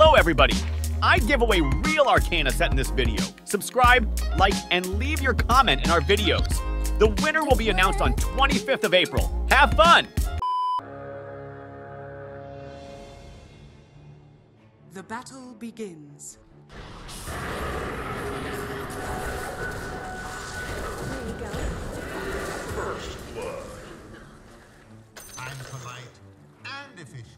Hello, everybody! I give away real Arcana set in this video. Subscribe, like, and leave your comment in our videos. The winner will be announced on 25th of April. Have fun! The battle begins. I'm polite and efficient.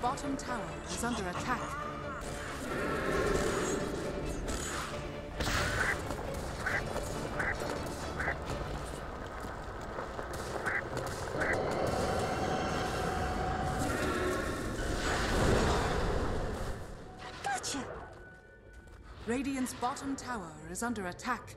Bottom tower is under attack. Gotcha. Radiant's bottom tower is under attack.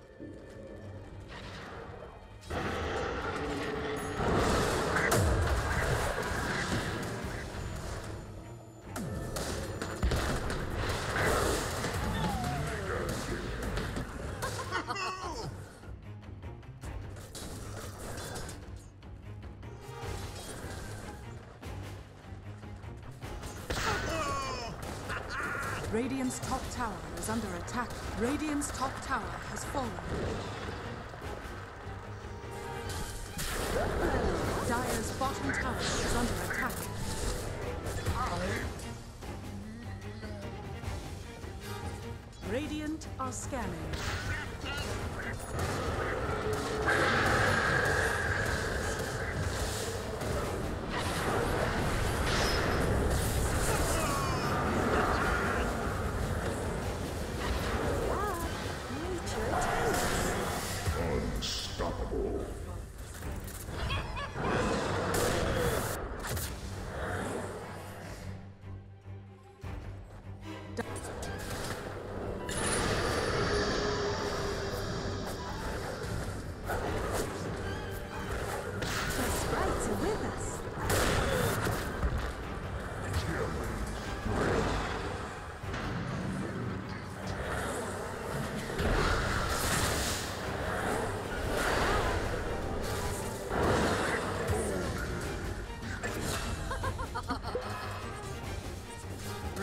Radiant's top tower is under attack. Radiant's top tower has fallen. Dire's bottom tower is under attack. Radiant are scanning.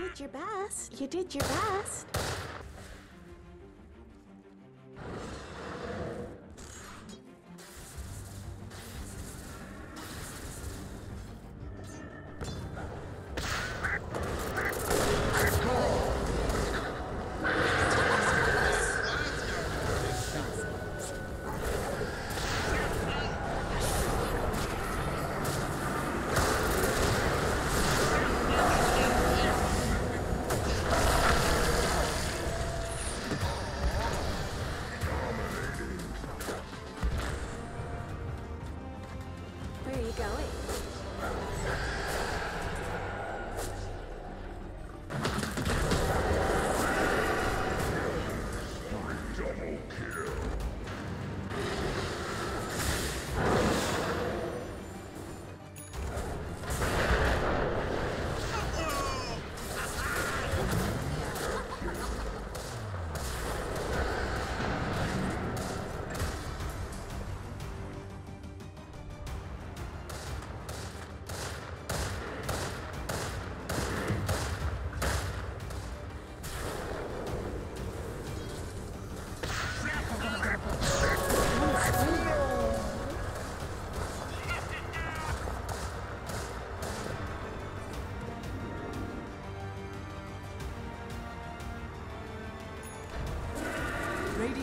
Did your best. You did your best.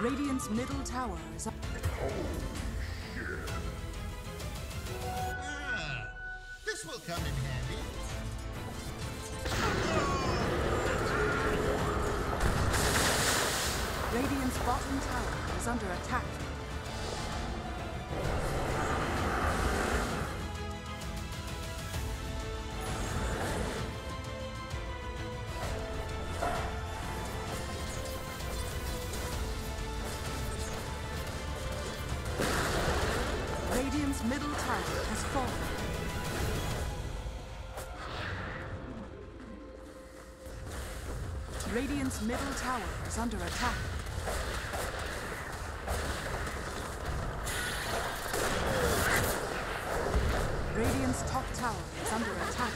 Radiant's middle tower is up. Ah, this will come in handy. Radiant's bottom tower is under attack. Tower has fallen. Radiant's middle tower is under attack. Radiant's top tower is under attack.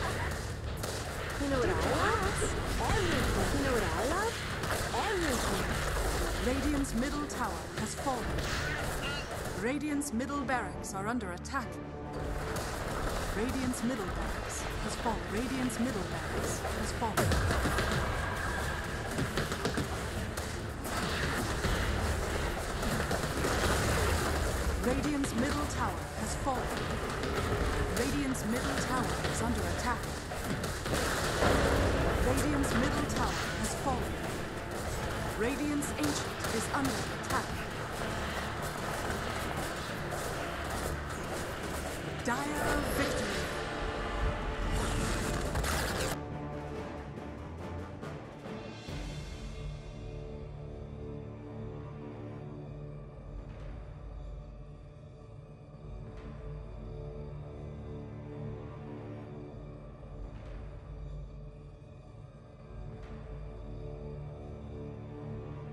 You know what I love? Everything. You know what I love? Everything. Radiant's middle tower has fallen. Radiant's middle barracks are under attack. Radiant's middle barracks has fallen. Radiant's middle barracks has fallen. Radiant's middle tower has fallen. Radiant's middle tower is under attack. Radiant's middle tower has fallen. Radiant's ancient is under attack. Dire victory.